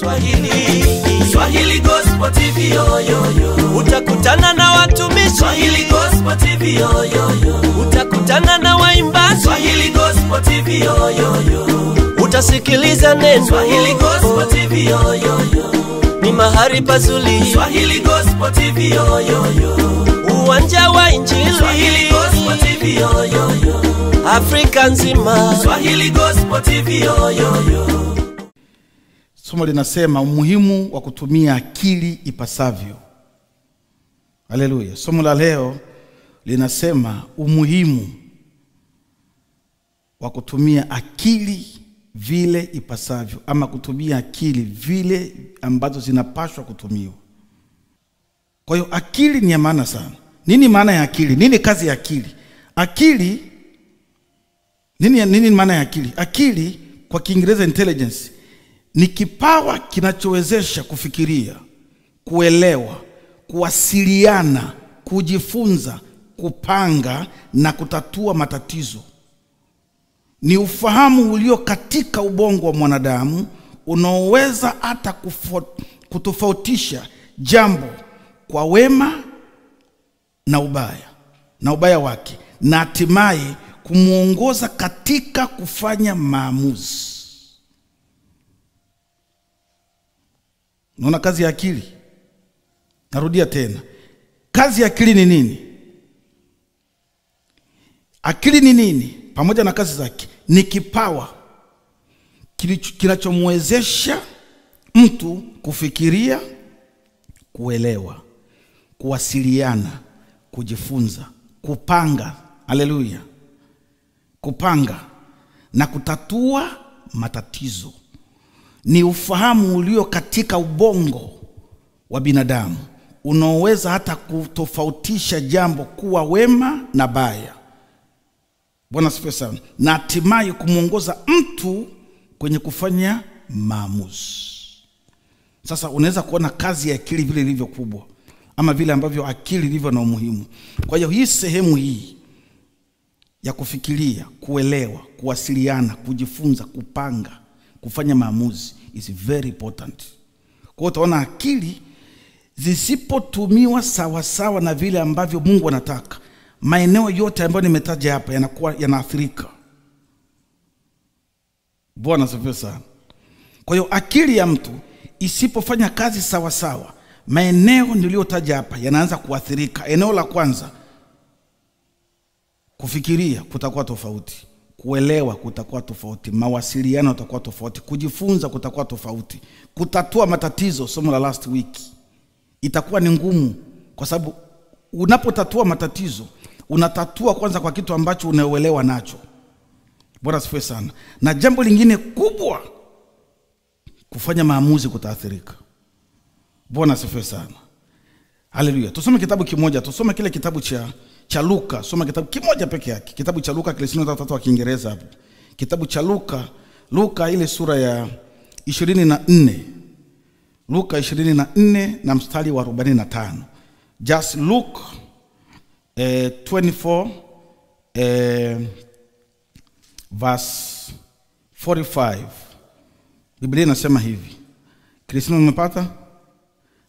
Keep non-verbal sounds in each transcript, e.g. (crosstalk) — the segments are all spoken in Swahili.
Swahili Swahili Gospel TV yo yo yo. utakutana na watumishi Swahili Gospel TV yo yo yo. utakutana na waimbaji Swahili Gospel TV yo yo yo. utasikiliza neno Swahili Gospel TV yo yo yo. ni mahali pazuri Swahili Gospel TV yo yo yo. uwanja wa injili Swahili Gospel TV yo yo yo. Afrika nzima Swahili Gospel TV yo yo yo. Somo linasema umuhimu wa kutumia akili ipasavyo. Haleluya. Somo la leo linasema umuhimu wa kutumia akili vile ipasavyo, ama kutumia akili vile ambazo zinapaswa kutumiwa. Kwa hiyo akili ni ya maana sana. Nini maana ya akili? Nini kazi ya akili? Akili nini, nini maana ya akili? Akili kwa Kiingereza intelligence ni kipawa kinachowezesha kufikiria, kuelewa, kuwasiliana, kujifunza, kupanga na kutatua matatizo. Ni ufahamu ulio katika ubongo wa mwanadamu unaoweza hata kutofautisha jambo kwa wema na ubaya na ubaya wake na hatimaye kumwongoza katika kufanya maamuzi. Unaona kazi ya akili? Narudia tena, kazi ya akili ni nini? Akili ni nini? Pamoja na kazi zake, ni kipawa kinachomwezesha mtu kufikiria, kuelewa, kuwasiliana, kujifunza, kupanga. Haleluya! Kupanga na kutatua matatizo ni ufahamu ulio katika ubongo wa binadamu unaoweza hata kutofautisha jambo kuwa wema na baya. Bwana asifiwe sana, na hatimaye kumwongoza mtu kwenye kufanya maamuzi. Sasa unaweza kuona kazi ya akili vile ilivyo kubwa, ama vile ambavyo akili ilivyo na umuhimu. Kwa hiyo hii sehemu hii ya kufikiria, kuelewa, kuwasiliana, kujifunza, kupanga, kufanya maamuzi is very important. Kwa hiyo utaona akili zisipotumiwa sawasawa na vile ambavyo Mungu anataka, maeneo yote ambayo nimetaja hapa yanakuwa yanaathirika. Bwana asifiwe sana. Kwa hiyo akili ya mtu isipofanya kazi sawasawa, maeneo niliyotaja hapa yanaanza kuathirika. Eneo la kwanza kufikiria kutakuwa tofauti, kuelewa kutakuwa tofauti, mawasiliano yatakuwa tofauti, kujifunza kutakuwa tofauti, kutatua matatizo, somo la last week, itakuwa ni ngumu, kwa sababu unapotatua matatizo unatatua kwanza kwa kitu ambacho unaelewa nacho. Bwana asifiwe sana. Na jambo lingine kubwa, kufanya maamuzi kutaathirika. Bwana asifiwe sana. Haleluya. Tusome kitabu kimoja, tusome kile kitabu cha cha Luka, soma kitabu kimoja peke yake, kitabu cha Luka kile tatu wa Kiingereza hapo. Kitabu cha Luka, Luka ile sura ya ishirini na nne Luka ishirini na na mstari wa arobaini na tano Just Luke eh, 24 eh, verse 45 Biblia inasema hivi. Kristina, umepata?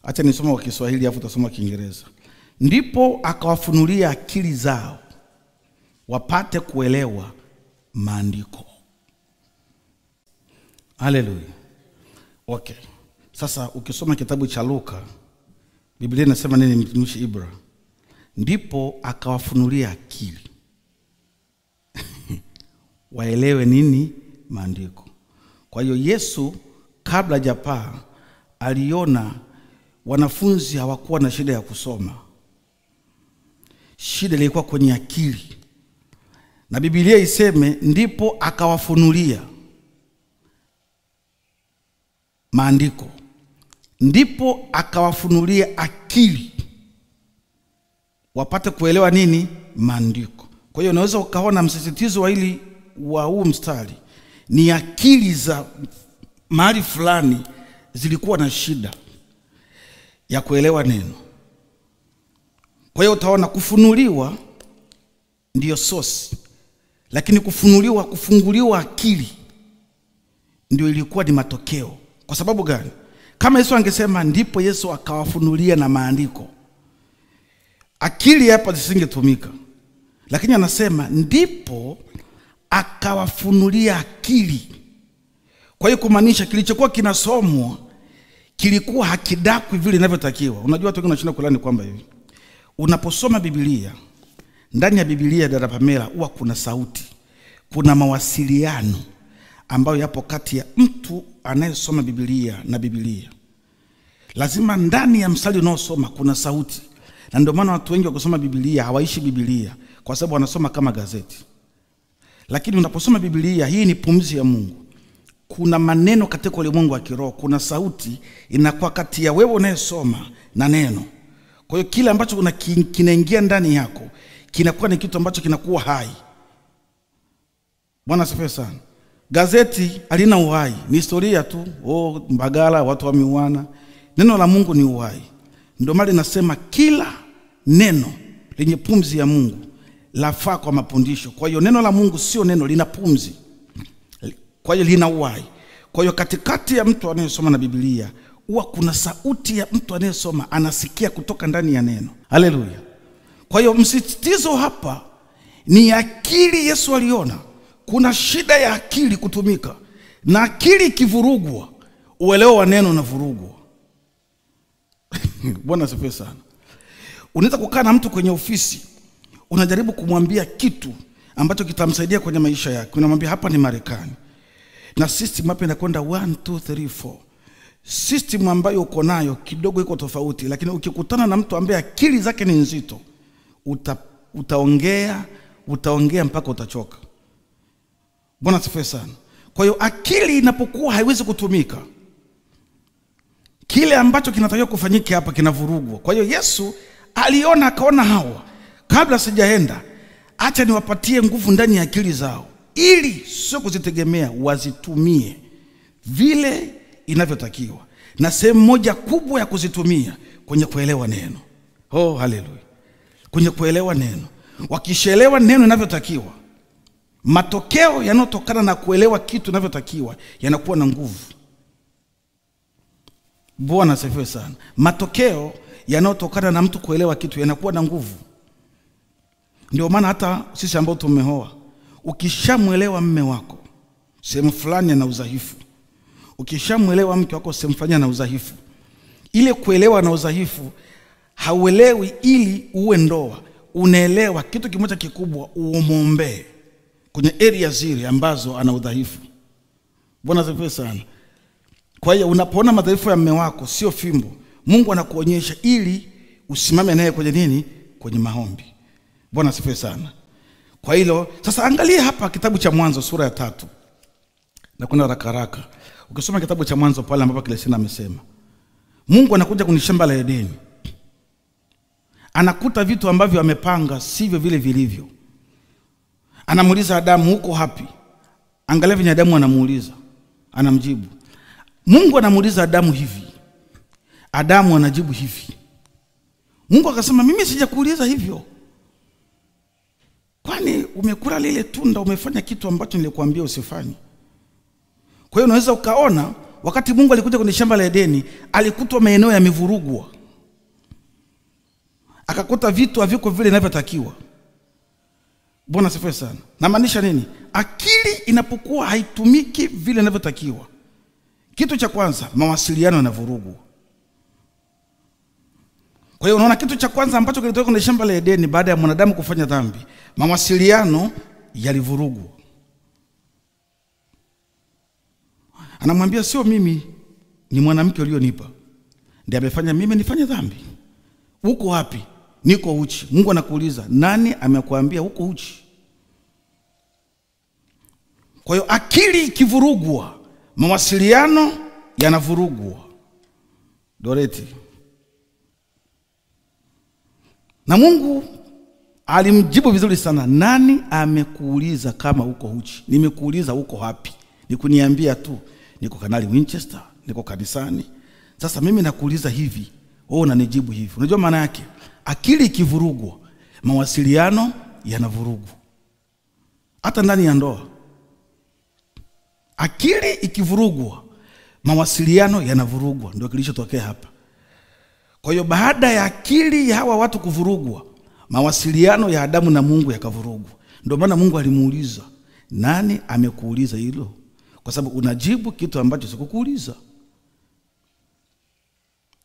Acha nisome kwa Kiswahili afu utasoma Kiingereza. Ndipo akawafunulia akili zao wapate kuelewa maandiko. Haleluya. Okay. Sasa ukisoma kitabu cha Luka, Biblia inasema nini mtumishi Ibra? Ndipo akawafunulia akili (laughs) waelewe nini maandiko. Kwa hiyo Yesu kabla japaa aliona wanafunzi hawakuwa na shida ya kusoma, shida ilikuwa kwenye akili, na Biblia iseme ndipo akawafunulia maandiko, ndipo akawafunulia akili wapate kuelewa nini maandiko. Kwa hiyo unaweza ukaona msisitizo wa hili wa huu mstari ni akili za mahali fulani zilikuwa na shida ya kuelewa neno. Kwa hiyo utaona kufunuliwa ndiyo sosi, lakini kufunuliwa, kufunguliwa akili ndio ilikuwa ni matokeo Kwa sababu gani? Kama Yesu angesema ndipo Yesu akawafunulia na maandiko, akili hapa zisingetumika, lakini anasema ndipo akawafunulia akili. Kwa hiyo kumaanisha kilichokuwa kinasomwa kilikuwa hakidakwi vile inavyotakiwa. Unajua watu wengi wanashinda kulani kwamba hivi unaposoma Biblia, ndani ya Biblia, dada Pamela, huwa kuna sauti, kuna mawasiliano ambayo yapo kati ya mtu anayesoma Biblia na Biblia. Lazima ndani ya mstari unaosoma kuna sauti, na ndio maana watu wengi wakusoma Biblia hawaishi Biblia kwa sababu wanasoma kama gazeti. Lakini unaposoma Biblia, hii ni pumzi ya Mungu. Kuna maneno katika ulimwengu wa kiroho, kuna sauti inakuwa kati ya wewe unayesoma na neno. Kwa hiyo kile ambacho kinaingia ndani yako kinakuwa ni kitu ambacho kinakuwa hai. Bwana asifiwe sana. Gazeti halina uhai, ni historia tu. Oh, Mbagala watu wameuana. Neno la Mungu ni uhai. Ndio maana linasema kila neno lenye pumzi ya Mungu lafaa kwa mafundisho. Kwa hiyo neno la Mungu sio neno, lina pumzi, kwa hiyo lina uhai. Kwa hiyo katikati ya mtu anayesoma na Biblia huwa kuna sauti ya mtu anayesoma anasikia kutoka ndani ya neno. Haleluya! Kwa hiyo msisitizo hapa ni akili. Yesu aliona kuna shida ya akili kutumika, na akili ikivurugwa, uelewa wa neno unavurugwa. (laughs) Bwana asifiwe sana. Unaweza kukaa na mtu kwenye ofisi, unajaribu kumwambia kitu ambacho kitamsaidia kwenye maisha yake. Unamwambia hapa ni Marekani na system hapa inakwenda 1 2 3 4 system ambayo uko nayo kidogo iko tofauti, lakini ukikutana na mtu ambaye akili zake ni nzito, uta, utaongea utaongea mpaka utachoka. Bwana asifiwe sana. Kwa hiyo akili inapokuwa haiwezi kutumika, kile ambacho kinatakiwa kufanyika hapa kinavurugwa. Kwa hiyo Yesu aliona, akaona hawa, kabla sijaenda, acha niwapatie nguvu ndani ya akili zao, ili sio kuzitegemea, wazitumie vile inavyotakiwa, na sehemu moja kubwa ya kuzitumia kwenye kuelewa neno. Oh, haleluya! Kwenye kuelewa neno, wakishaelewa neno inavyotakiwa, matokeo yanayotokana na kuelewa kitu inavyotakiwa yanakuwa na nguvu. Bwana asifiwe sana. Matokeo yanayotokana na mtu kuelewa kitu yanakuwa na nguvu. Ndio maana hata sisi ambao tumeoa, ukishamwelewa mme wako sehemu fulani ana udhaifu, ukishamwelewa mke wako usimfanya na udhaifu, ile kuelewa na udhaifu, hauelewi ili uwe ndoa, unaelewa kitu kimoja kikubwa, umwombee kwenye area zile ambazo ana udhaifu. Bwana asifiwe sana. Kwa hiyo unapoona madhaifu ya mme wako sio fimbo, Mungu anakuonyesha ili usimame naye kwenye nini? Kwenye maombi. Bwana asifiwe sana. Kwa hilo sasa, angalie hapa kitabu cha Mwanzo sura ya tatu, nakwenda haraka haraka. Ukisoma kitabu cha Mwanzo pale ambapo Kilesina amesema Mungu anakuja kwenye shamba la Edeni, anakuta vitu ambavyo amepanga sivyo vile vilivyo. Anamuuliza Adamu, huko hapi? Angalia venye Adamu anamuuliza, anamjibu Mungu anamuuliza Adamu hivi, Adamu anajibu hivi. Mungu akasema, mimi sijakuuliza hivyo, kwani umekula lile tunda, umefanya kitu ambacho nilikuambia usifanye. Kwa hiyo unaweza ukaona wakati Mungu alikuja kwenye shamba la Edeni, alikutwa maeneo yamevurugwa, akakuta vitu haviko vile inavyotakiwa. Bwana sifiwe sana. Namaanisha nini? Akili inapokuwa haitumiki vile inavyotakiwa kitu cha kwanza mawasiliano yanavurugwa. Kwa hiyo unaona, kitu cha kwanza ambacho kilitoka kwenye shamba la Edeni baada ya mwanadamu kufanya dhambi, mawasiliano yalivurugwa. Anamwambia sio mimi, ni mwanamke ulionipa ndiye amefanya mimi nifanye dhambi. Uko wapi? Niko uchi. Mungu anakuuliza nani amekuambia uko uchi? Kwa hiyo akili ikivurugwa mawasiliano yanavurugwa. Doreti, na Mungu alimjibu vizuri sana, nani amekuuliza kama uko uchi? Nimekuuliza uko wapi? Nikuniambia tu niko kanali Winchester, niko kanisani. Sasa mimi nakuuliza hivi, wewe unanijibu hivi. Unajua maana yake? Akili ikivurugwa, mawasiliano yanavurugwa, hata ndani ya ndoa akili ikivurugwa, mawasiliano yanavurugwa. Ndio kilichotokea hapa. Kwa hiyo baada ya akili ya hawa watu kuvurugwa, mawasiliano ya Adamu na Mungu yakavurugwa. Ndio maana Mungu alimuuliza, nani amekuuliza hilo? Kwa sababu unajibu kitu ambacho sikukuuliza.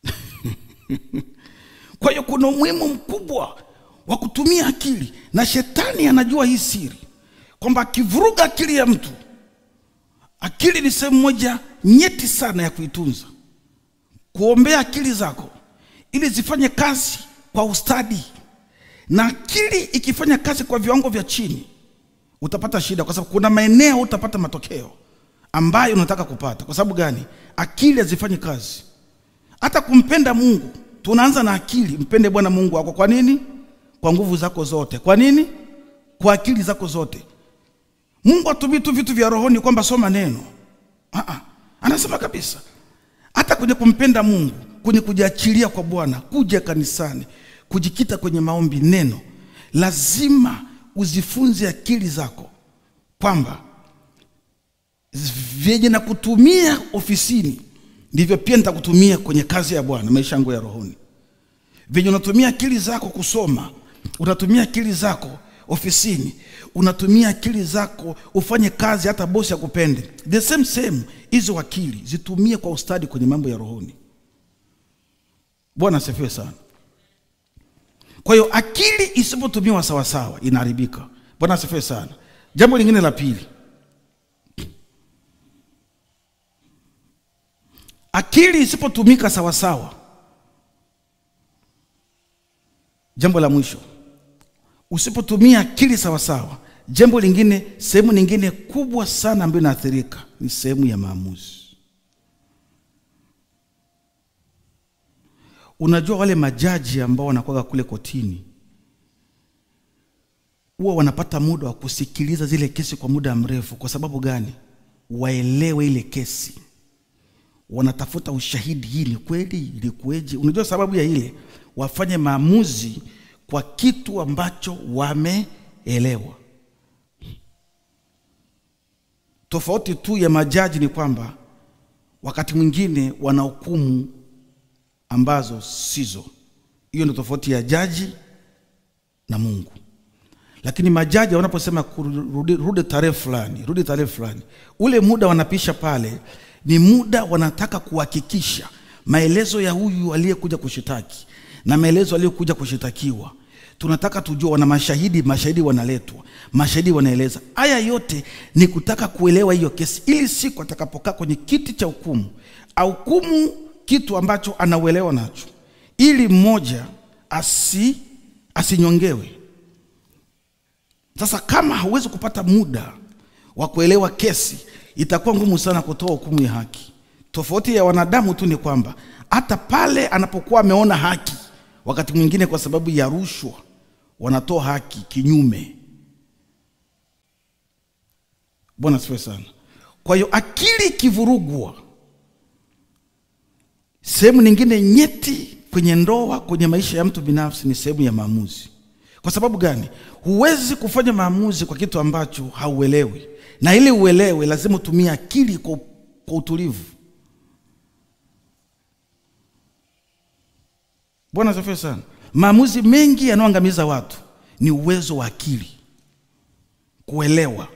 (laughs) Kwa hiyo kuna umuhimu mkubwa wa kutumia akili, na shetani anajua hii siri kwamba akivuruga akili ya mtu, akili ni sehemu moja nyeti sana ya kuitunza, kuombea akili zako ili zifanye kazi kwa ustadi, na akili ikifanya kazi kwa viwango vya chini utapata shida, kwa sababu kuna maeneo utapata matokeo ambayo unataka kupata. Kwa sababu gani? Akili hazifanyi kazi. Hata kumpenda Mungu tunaanza na akili. Mpende Bwana Mungu wako. Kwa nini? Kwa nguvu zako zote. Kwa nini? Kwa akili zako zote. Mungu atumii tu vitu vya rohoni kwamba soma neno. Aa, anasema kabisa hata kwenye kumpenda Mungu, kwenye kujiachilia kwa Bwana, kuja kanisani, kujikita kwenye maombi, neno, lazima uzifunze akili zako kwamba vyenye na kutumia ofisini ndivyo pia nitakutumia kwenye kazi ya Bwana, maisha yangu ya rohoni. vyenye unatumia akili zako kusoma, unatumia akili zako ofisini, unatumia akili zako ufanye kazi, hata bosi akupende. The same same, hizo akili zitumie kwa ustadi kwenye mambo ya rohoni. Bwana asifiwe sana. Kwa hiyo akili isipotumiwa sawasawa inaharibika. Bwana asifiwe sana. Jambo lingine la pili, akili isipotumika sawasawa, jambo la mwisho, usipotumia akili sawasawa, jambo lingine, sehemu nyingine kubwa sana ambayo inaathirika ni sehemu ya maamuzi. Unajua wale majaji ambao wanakwaga kule kotini huwa wanapata muda wa kusikiliza zile kesi kwa muda mrefu. Kwa sababu gani? Waelewe ile kesi, wanatafuta ushahidi, hii ni kweli, ilikuweje? Unajua sababu ya ile, wafanye maamuzi kwa kitu ambacho wameelewa. Tofauti tu ya majaji ni kwamba wakati mwingine wana hukumu ambazo sizo. Hiyo ndio tofauti ya jaji na Mungu. Lakini majaji wanaposema rudi tarehe fulani, rudi tarehe fulani, ule muda wanapisha pale ni muda wanataka kuhakikisha maelezo ya huyu aliyekuja kushitaki na maelezo aliyokuja kushitakiwa, tunataka tujue, wana mashahidi, mashahidi wanaletwa, mashahidi wanaeleza. Haya yote ni kutaka kuelewa hiyo kesi, ili siku atakapokaa kwenye kiti cha hukumu ahukumu kitu ambacho anauelewa nacho, ili mmoja asi asinyongewe. Sasa kama hauwezi kupata muda wa kuelewa kesi, itakuwa ngumu sana kutoa hukumu ya haki. Tofauti ya wanadamu tu ni kwamba hata pale anapokuwa ameona haki, wakati mwingine kwa sababu ya rushwa wanatoa haki kinyume. Bwana sifiwe sana. Kwa hiyo akili ikivurugwa, sehemu nyingine nyeti kwenye ndoa, kwenye maisha ya mtu binafsi ni sehemu ya maamuzi. Kwa sababu gani? Huwezi kufanya maamuzi kwa kitu ambacho hauelewi, na ili uelewe lazima utumie akili kwa, utulivu. Bwana asifiwe sana. Maamuzi mengi yanayoangamiza watu ni uwezo wa akili kuelewa.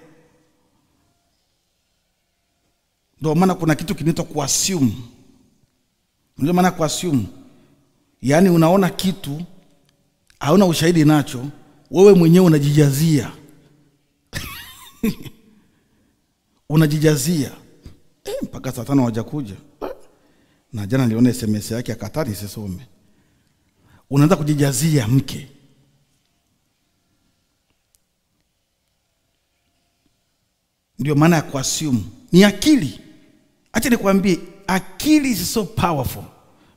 Ndio maana kuna kitu kinaitwa kuassume. Ndio maana kuassume, yaani unaona kitu hauna ushahidi nacho, wewe mwenyewe unajijazia (laughs) unajijazia eh, mpaka saa tano hawajakuja na jana niliona SMS yake akatari sisome. Unaanza kujijazia mke. Ndio maana ya kuassume ni akili. Acha nikwambie, akili is so powerful.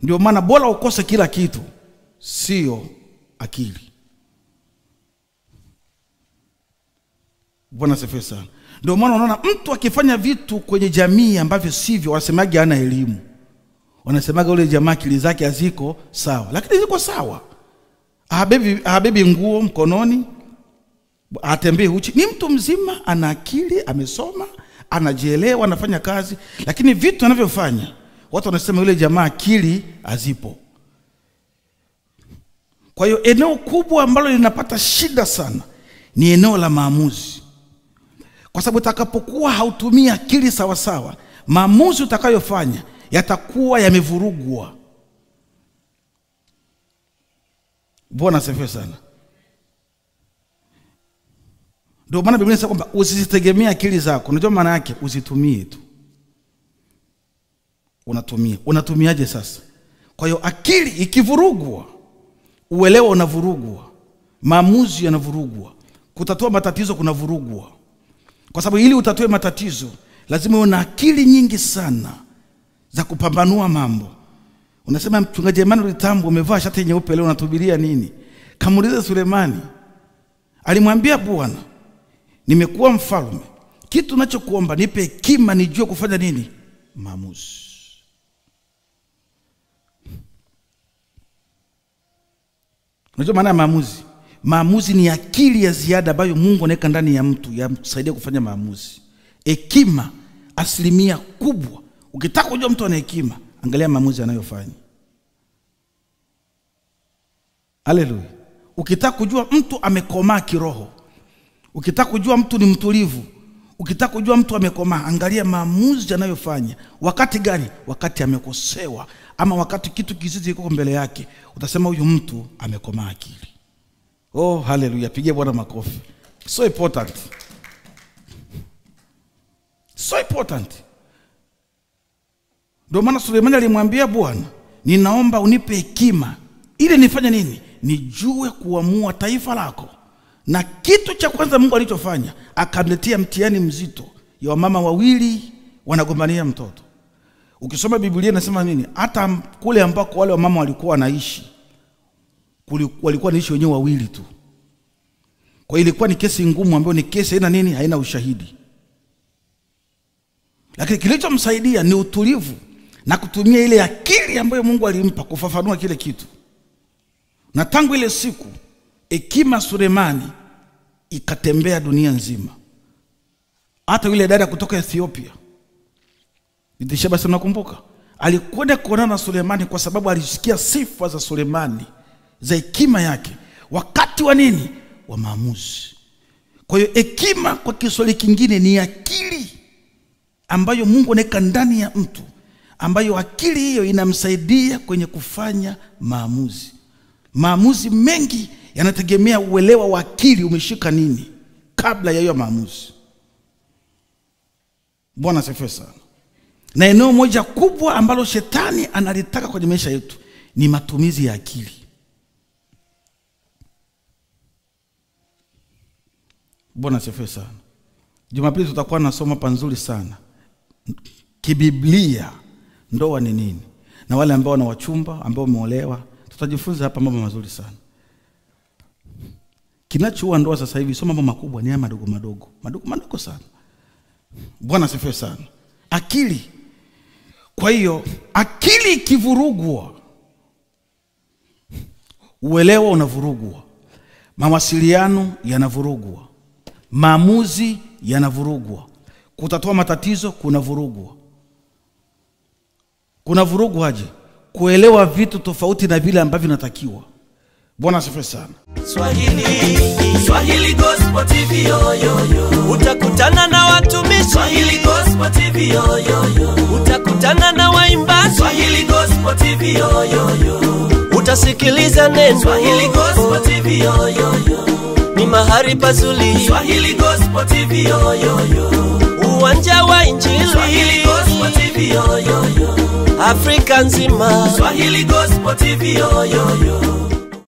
Ndio maana bora ukose kila kitu, sio akili. Bwana asifiwe sana. Ndio maana unaona mtu akifanya vitu kwenye jamii ambavyo sivyo, wanasemaga hana elimu, wanasemaga ule jamaa akili zake haziko sawa, lakini ziko sawa. Habebi, habebi nguo mkononi, atembee uchi, ni mtu mzima, ana akili, amesoma, anajielewa anafanya kazi. Lakini vitu anavyofanya watu wanasema yule jamaa akili hazipo. Kwa hiyo eneo kubwa ambalo linapata shida sana ni eneo la maamuzi kwa sababu utakapokuwa hautumii akili sawasawa maamuzi utakayofanya yatakuwa yamevurugwa. Bwana asifiwe sana. Ndio maana biblia inasema kwamba usizitegemee akili zako. Unajua maana yake? Uzitumie tu. Unatumia unatumiaje sasa? Kwa hiyo akili ikivurugwa uelewa unavurugwa maamuzi yanavurugwa kutatua matatizo kunavurugwa kwa sababu ili utatue matatizo lazima uwe na akili nyingi sana za kupambanua mambo. Unasema mchungaji Emmanuel Tambo umevaa shati nyeupe leo unatubiria nini? Kamuulize Sulemani. Alimwambia Bwana nimekuwa mfalme. Kitu nachokuomba nipe hekima nijue kufanya nini? Maamuzi. Unajua maana ya maamuzi maamuzi ni akili ya ziada ambayo mungu anaweka ndani ya mtu yamsaidia kufanya maamuzi. Hekima asilimia kubwa. Ukitaka kujua mtu ana hekima angalia maamuzi anayofanya. Haleluya. Ukitaka kujua mtu amekomaa kiroho ukitaka kujua mtu ni mtulivu ukitaka kujua mtu amekomaa angalia maamuzi anayofanya. Wakati gani? Wakati amekosewa ama wakati kitu kizito kiko mbele yake utasema huyu mtu amekomaa akili oh haleluya pigie bwana makofi. So important. So important. Ndio maana sulemani alimwambia bwana ninaomba unipe hekima. Ili nifanye nini? Nijue kuamua taifa lako. Na kitu cha kwanza mungu alichofanya akamletea mtihani mzito ya wamama wawili wanagombania mtoto. Ukisoma biblia inasema nini? Hata kule ambako wale wamama walikuwa wanaishi walikuwa niishi wenyewe wawili tu. Kwa hiyo ilikuwa ni kesi ngumu ambayo ni kesi haina nini haina ushahidi. Lakini kilichomsaidia ni utulivu na kutumia ile akili ambayo mungu alimpa kufafanua kile kitu. Na tangu ile siku hekima sulemani ikatembea dunia nzima. Hata yule dada kutoka ethiopia. Bithsheba si nakumbuka alikwenda kuonana na sulemani kwa sababu alisikia sifa za sulemani za hekima yake wakati wa nini? Wa maamuzi. Kwa hiyo hekima kwa kiswahili kingine ni akili ambayo mungu anaweka ndani ya mtu ambayo akili hiyo inamsaidia kwenye kufanya maamuzi. Maamuzi mengi yanategemea uelewa wa akili umeshika nini kabla ya hiyo maamuzi. Bwana asifiwe sana. Na eneo moja kubwa ambalo shetani analitaka kwenye maisha yetu ni matumizi ya akili bwana asifiwe sana. Jumapili tutakuwa nasoma panzuri sana. Kibiblia ndoa ni nini? Na wale ambao na wachumba ambao wameolewa tutajifunza hapa mambo mazuri sana. Kinachoua ndoa sasa hivi sio mambo makubwa ni haya madogo madogo. Madogo madogo sana. Bwana asifiwe sana. Akili. Kwa hiyo akili ikivurugwa uelewa unavurugwa. Mawasiliano yanavurugwa maamuzi yanavurugwa kutatua matatizo kunavurugwa kunavurugwaje kuelewa vitu tofauti na vile ambavyo natakiwa bwana asifiwe sana Swahili Swahili Gospel TV yo yo yo. utakutana na watumishi, Swahili Gospel TV yo yo yo. utakutana na waimbaji, Swahili Gospel TV yo yo yo. utasikiliza neno. Swahili Gospel TV yo yo yo. Ni mahali pazuri, Swahili Gospel TV yo yo yo. uwanja wa Injili, Swahili Gospel TV yo yo yo. Afrika nzima. Swahili Gospel TV yo yo yo.